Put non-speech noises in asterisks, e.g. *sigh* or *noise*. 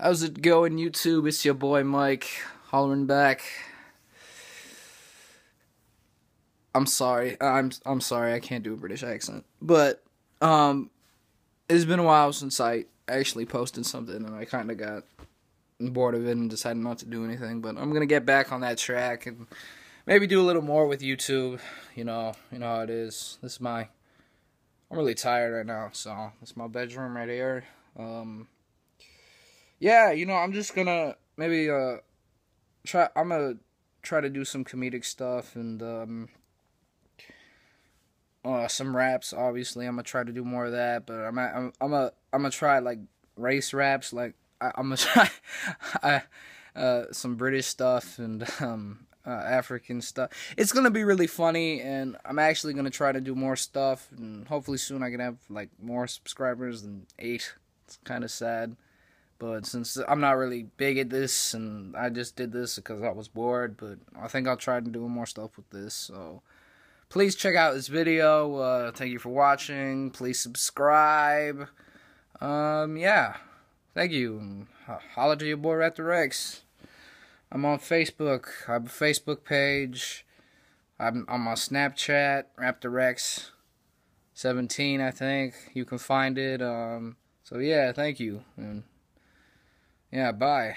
How's it going, YouTube? It's your boy Mike hollering back. I'm sorry. I'm I'm sorry. I can't do a British accent. But um it's been a while since I actually posted something and I kind of got bored of it and decided not to do anything, but I'm to get back on that track and maybe do a little more with YouTube. You know, you know how it is. This is my I'm really tired right now, so it's my bedroom right here. Um yeah, you know, I'm just gonna maybe uh try. I'm gonna try to do some comedic stuff and um uh some raps. Obviously, I'm gonna try to do more of that. But I'm I'm I'm gonna I'm gonna try like race raps. Like I, am gonna *laughs* try I, uh some British stuff and um uh, African stuff. It's gonna be really funny, and I'm actually gonna try to do more stuff, and hopefully soon I can have like more subscribers than eight. It's kind of sad. But since I'm not really big at this, and I just did this because I was bored, but I think I'll try to do more stuff with this. So please check out this video. Uh, thank you for watching. Please subscribe. Um, yeah. Thank you. Holla to your boy Raptor Rex. I'm on Facebook. I have a Facebook page. I'm on my Snapchat, Raptor Rex 17, I think. You can find it. Um, so yeah, thank you. And yeah, bye.